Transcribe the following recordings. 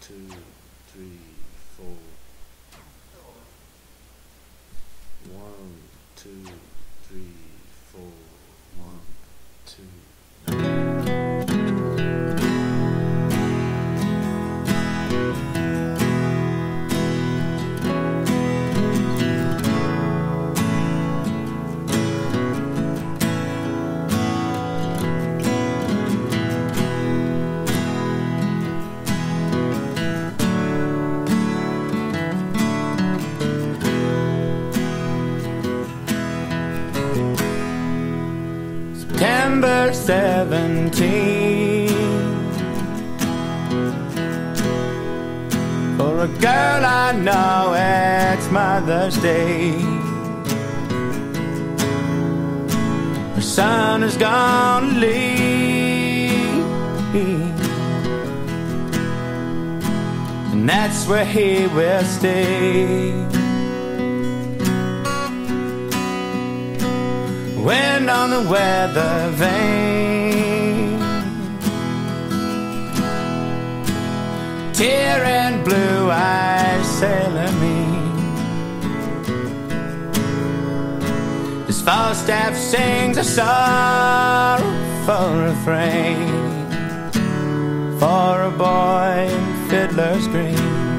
two, three, four. One, two, three, four. One, two. September 17 For a girl I know it's Mother's Day. Her son is gonna leave. And that's where he will stay wind on the weather vane. Tear and blue eyes sailor me. This Falstaff sings a sorrowful refrain for a boy in Fiddler's Green.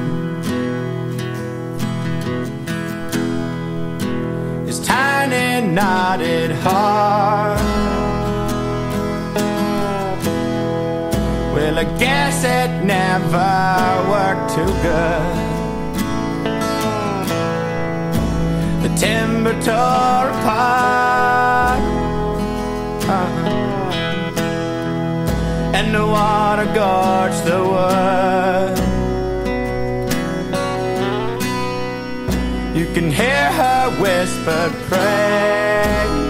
his tiny knotted heart. Well, I guess it never worked too good. The timber tore apart, and the water gorged the wood. You can hear her whispered prayer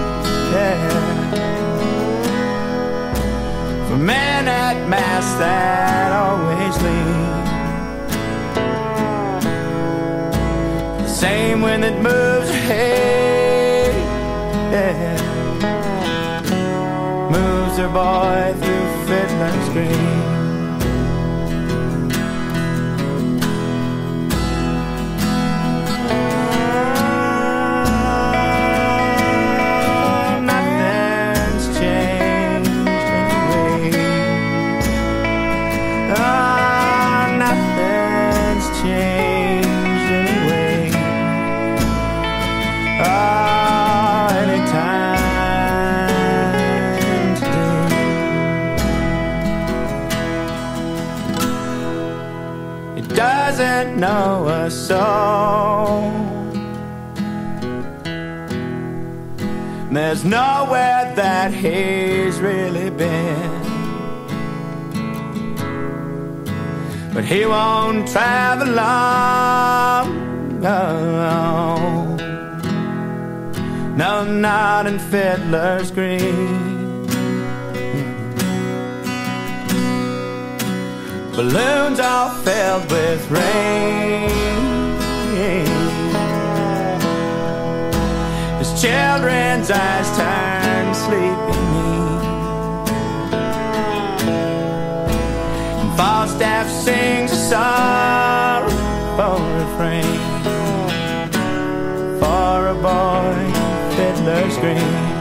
at that always leave The same wind that moves ahead Moves her boy through Fiddler's Green doesn't know a soul. There's nowhere that he's really been. But he won't travel on. No, no, not in Fiddler's Green. Balloons all filled with rain. As children's eyes turn sleeping me. And Falstaff sings a sorrowful refrain For a boy fiddler's green.